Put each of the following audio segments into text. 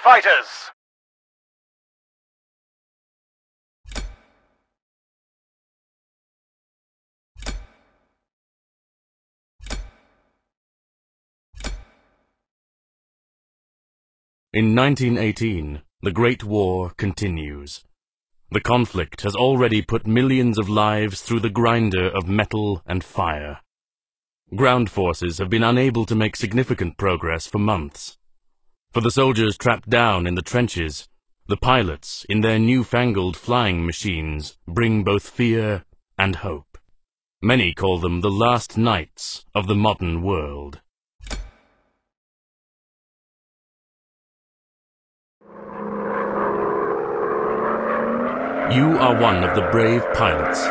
fighters! In 1918, the Great War continues. The conflict has already put millions of lives through the grinder of metal and fire. Ground forces have been unable to make significant progress for months. For the soldiers trapped down in the trenches, the pilots, in their newfangled flying machines, bring both fear and hope. Many call them the last knights of the modern world. You are one of the brave pilots,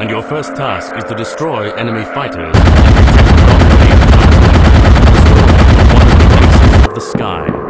and your first task is to destroy enemy fighters and protect the sky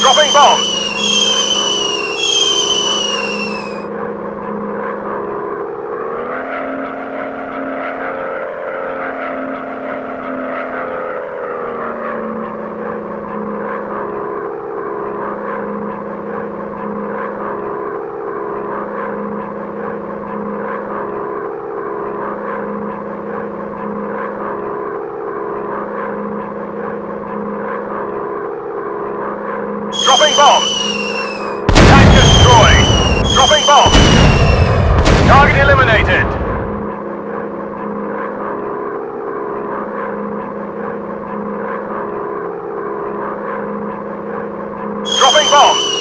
Dropping bombs! Dropping bombs! Dropping bombs! Tank destroyed! Dropping bombs! Target eliminated! Dropping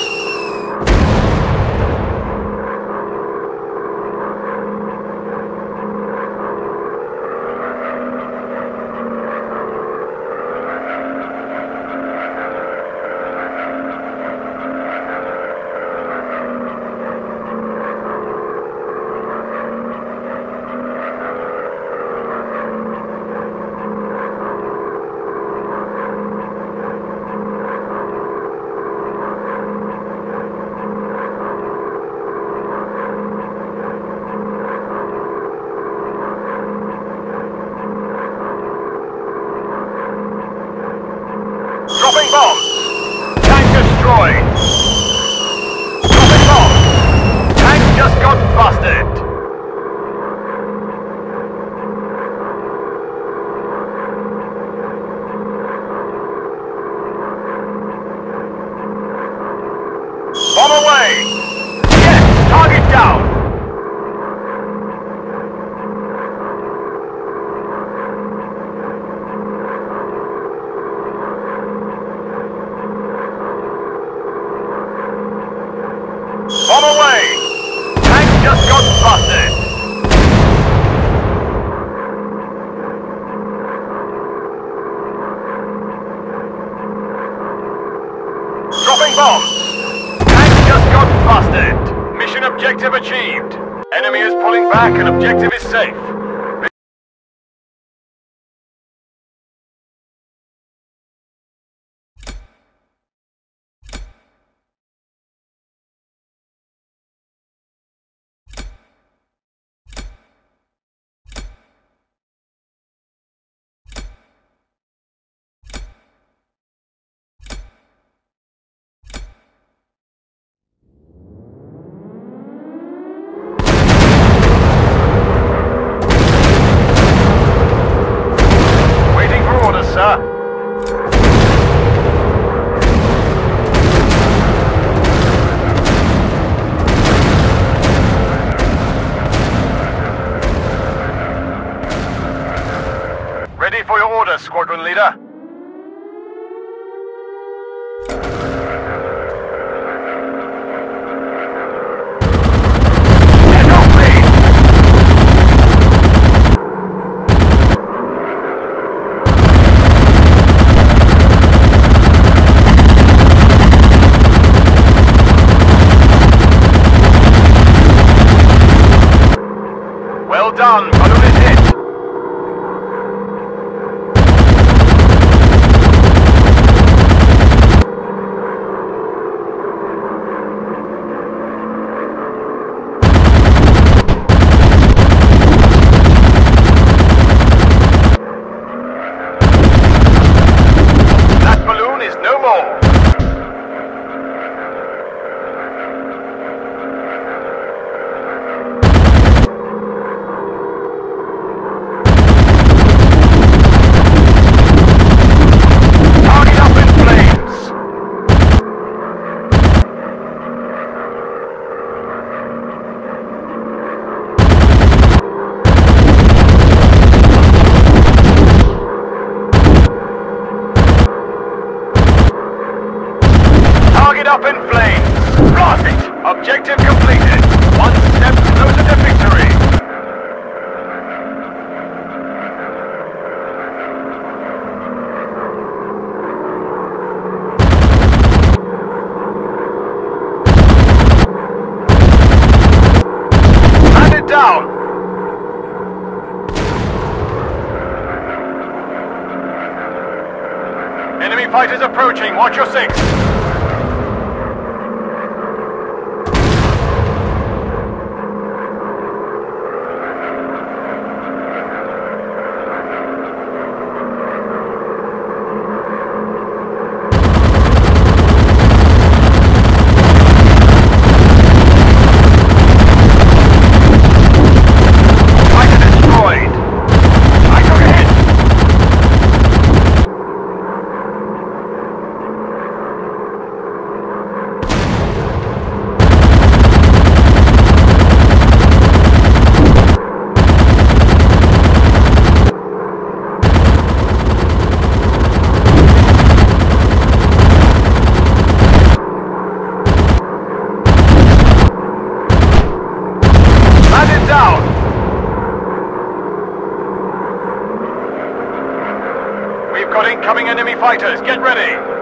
Enemy fighters approaching. Watch your six. down! We've got incoming enemy fighters, get ready!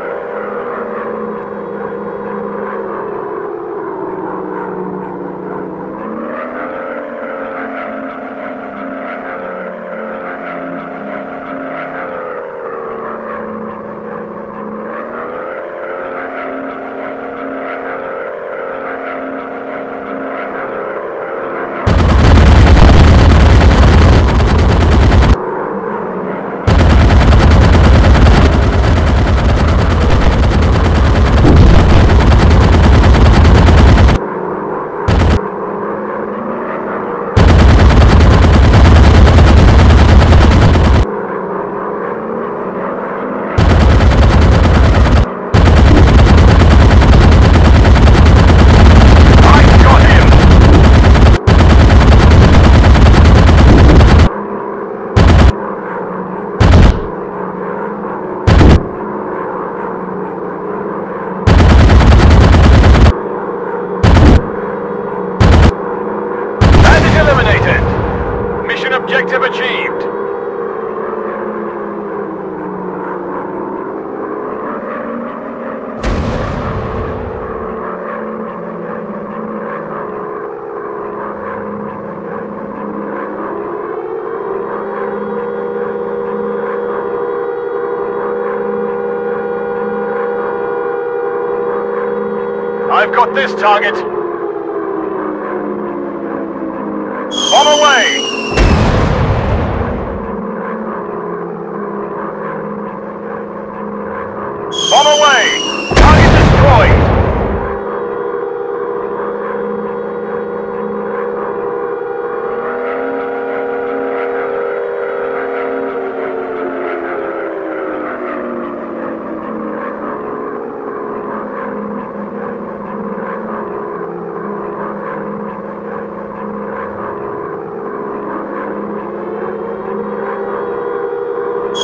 Bombs! achieved. I've got this target. On away! On away! Target destroyed!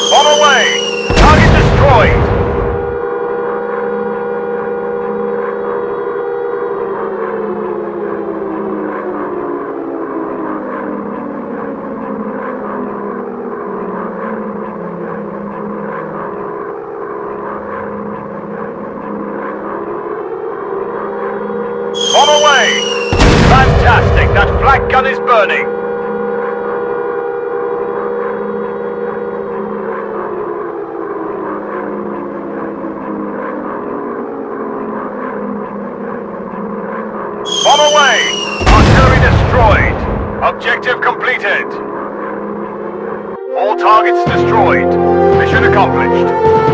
On away! Target destroyed! On away! Fantastic! That flak gun is burning! On away! Artillery destroyed! Objective completed! All targets destroyed. Mission accomplished.